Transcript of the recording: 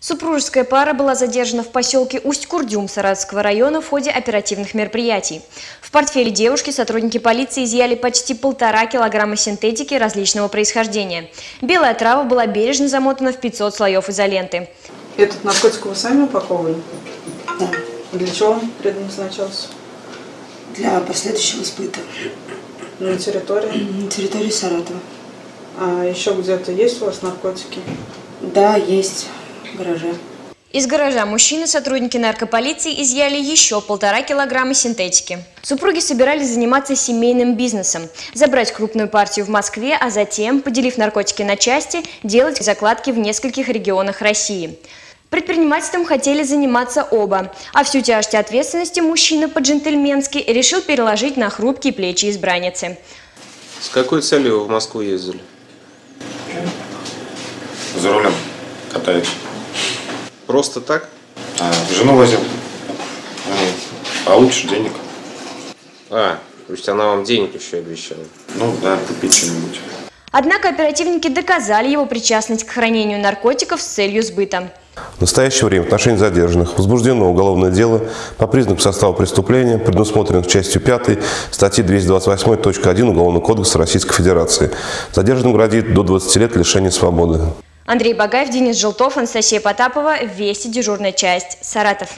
Супружеская пара была задержана в поселке Усть-Курдюм Саратовского района в ходе оперативных мероприятий. В портфеле девушки сотрудники полиции изъяли почти полтора килограмма синтетики различного происхождения. Белая трава была бережно замотана в 500 слоев изоленты. Этот наркотик вы сами упаковывали? Да, Для чего он предназначался? для последующего испыта На территории? на территории Саратова. А еще где-то есть у вас наркотики? Да, есть гараже. Из гаража мужчины сотрудники наркополиции изъяли еще полтора килограмма синтетики. Супруги собирались заниматься семейным бизнесом, забрать крупную партию в Москве, а затем, поделив наркотики на части, делать закладки в нескольких регионах России. Предпринимательством хотели заниматься оба, а всю тяжесть ответственности мужчина по-джентльменски решил переложить на хрупкие плечи избранницы. С какой целью вы в Москву ездили? За рулем катаюсь. Просто так? А, жену возил. Ну, получишь денег. А, то есть она вам денег еще обещала. Ну да, купить что-нибудь. Однако оперативники доказали его причастность к хранению наркотиков с целью сбыта. В настоящее время в отношении задержанных возбуждено уголовное дело по признакам состава преступления, предусмотренных частью 5 статьи 228.1 Уголовного кодекса Российской Федерации. Задержанным грозит до 20 лет лишения свободы. Андрей Багаев, Денис Желтов, Анастасия Потапова. Вести дежурная часть. Саратов.